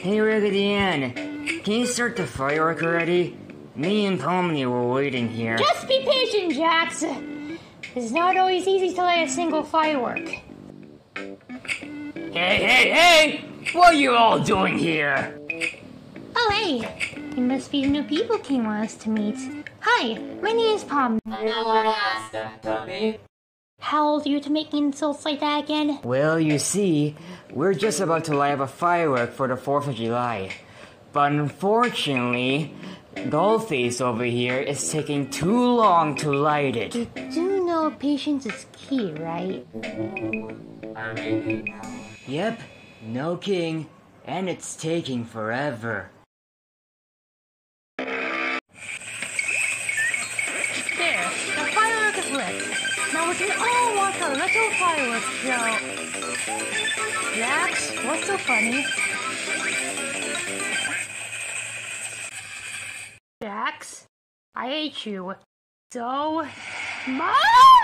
Hey, Raggedy Ann, can you start the firework already? Me and Pomni were waiting here. Just be patient, Jax. It's not always easy to light a single firework. Hey, hey, hey! What are you all doing here? Oh, hey. You must be the new people King wants us to meet. Hi, my name is Pom. I don't want to ask Tommy. How old are you to make insults like that again? Well, you see, we're just about to light up a firework for the 4th of July. But unfortunately, Dollface over here is taking too long to light it. You do know patience is key, right? Yep, no king, and it's taking forever. There, the firework is lit. Now we can all watch our little fireworks show. Jax, what's so funny? Jax, I hate you so much.